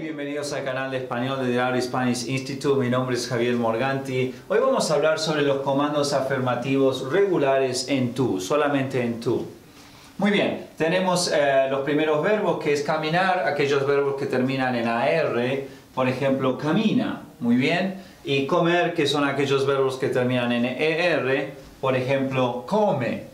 bienvenidos al canal de español de Diario Spanish Institute. Mi nombre es Javier Morganti. Hoy vamos a hablar sobre los comandos afirmativos regulares en tú, solamente en tú. Muy bien, tenemos eh, los primeros verbos que es caminar, aquellos verbos que terminan en AR, por ejemplo, camina, muy bien, y comer, que son aquellos verbos que terminan en ER, por ejemplo, come.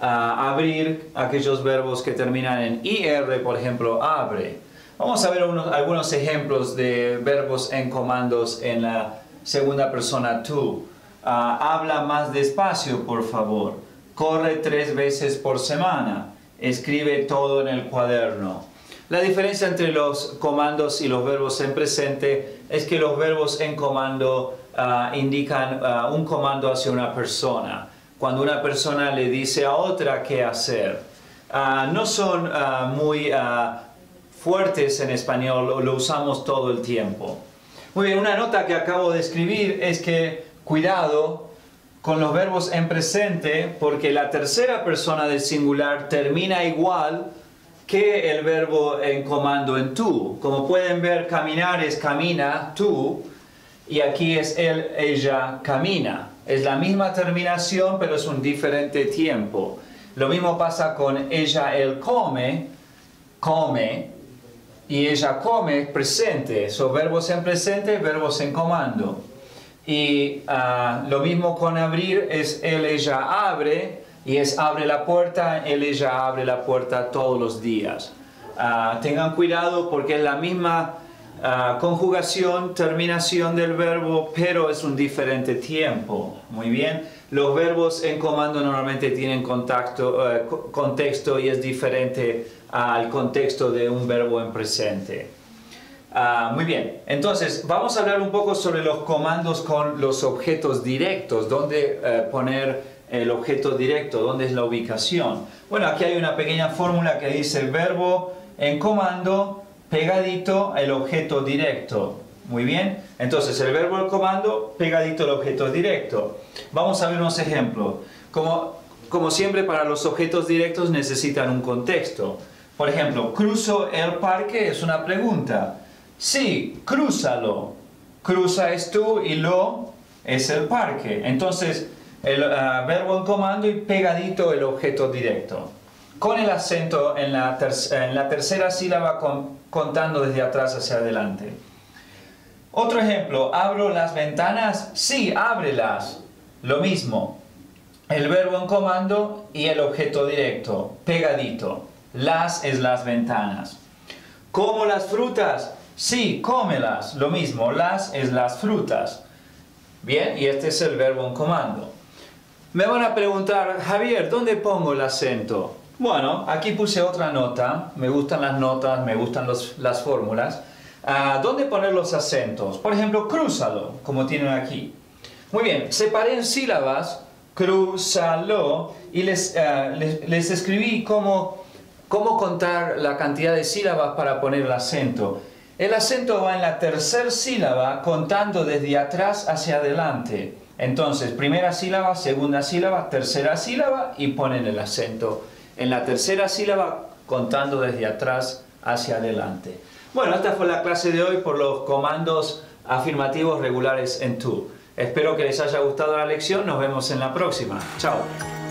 Ah, abrir, aquellos verbos que terminan en IR, por ejemplo, abre. Vamos a ver algunos ejemplos de verbos en comandos en la segunda persona tú. Ah, habla más despacio, por favor. Corre tres veces por semana. Escribe todo en el cuaderno. La diferencia entre los comandos y los verbos en presente es que los verbos en comando ah, indican ah, un comando hacia una persona. Cuando una persona le dice a otra qué hacer. no son muy fuertes en español, lo usamos todo el tiempo. Muy bien, una nota que acabo de escribir es que cuidado con los verbos en presente porque la tercera persona del singular termina igual que el verbo en comando en tú. Como pueden ver, caminar es camina, tú, y aquí es él, ella, camina. Es la misma terminación, pero es un diferente tiempo. Lo mismo pasa con ella, él come, come, y ella come presente, son verbos en presente, verbos en comando. Y ah, lo mismo con abrir es él, ella abre, y es abre la puerta, él, ella abre la puerta todos los días. Ah, tengan cuidado porque es la misma ah, conjugación, terminación del verbo, pero es un diferente tiempo. Muy bien. Los verbos en comando normalmente tienen contacto, eh, contexto y es diferente al contexto de un verbo en presente. Ah, muy bien, entonces vamos a hablar un poco sobre los comandos con los objetos directos, dónde eh, poner el objeto directo, dónde es la ubicación. Bueno, aquí hay una pequeña fórmula que dice verbo en comando pegadito al objeto directo. Muy bien, entonces el verbo en comando pegadito al objeto directo. Vamos a ver unos ejemplos. Como, como siempre, para los objetos directos necesitan un contexto. Por ejemplo, ¿cruzo el parque? Es una pregunta. Sí, crúzalo. Cruza es tú y lo es el parque. Entonces, el ah, verbo en comando y pegadito el objeto directo. Con el acento en la, tercera sílaba contando desde atrás hacia adelante. Otro ejemplo, ¿abro las ventanas? Sí, ábrelas. Lo mismo, el verbo en comando y el objeto directo, pegadito. Las es las ventanas. ¿Como las frutas? Sí, cómelas. Lo mismo, las es las frutas. Bien, y este es el verbo en comando. Me van a preguntar, Javier, ¿dónde pongo el acento? Bueno, aquí puse otra nota. Me gustan las notas, me gustan las fórmulas. Ah, ¿Dónde poner los acentos? Por ejemplo, crúzalo, como tienen aquí. Muy bien, separé en sílabas, cruzalo, y les, eh, les, escribí cómo, cómo contar la cantidad de sílabas para poner el acento. El acento va en la tercera sílaba contando desde atrás hacia adelante. Entonces, primera sílaba, segunda sílaba, tercera sílaba y ponen el acento en la tercera sílaba contando desde atrás hacia adelante. Bueno, esta fue la clase de hoy por los comandos afirmativos regulares en tú. Espero que les haya gustado la lección. Nos vemos en la próxima. Chao.